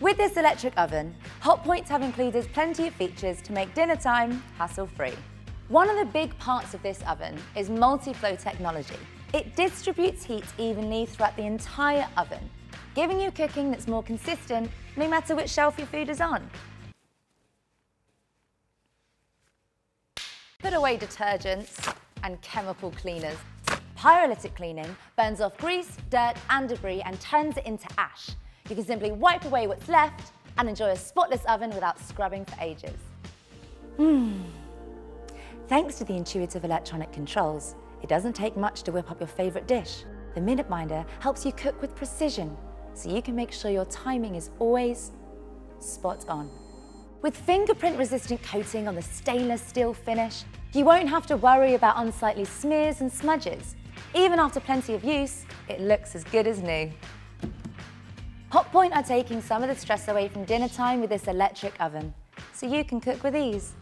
With this electric oven, Hotpoints have included plenty of features to make dinner time hassle-free. One of the big parts of this oven is multi-flow technology. It distributes heat evenly throughout the entire oven, giving you cooking that's more consistent no matter which shelf your food is on. Put away detergents and chemical cleaners. Pyrolytic cleaning burns off grease, dirt and debris and turns it into ash. You can simply wipe away what's left and enjoy a spotless oven without scrubbing for ages. Hmm. Thanks to the intuitive electronic controls, it doesn't take much to whip up your favourite dish. The Minute Minder helps you cook with precision, so you can make sure your timing is always spot on. With fingerprint-resistant coating on the stainless steel finish, you won't have to worry about unsightly smears and smudges. Even after plenty of use, it looks as good as new. Hotpoint are taking some of the stress away from dinner time with this electric oven, so you can cook with ease.